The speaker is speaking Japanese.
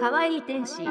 可愛い天使。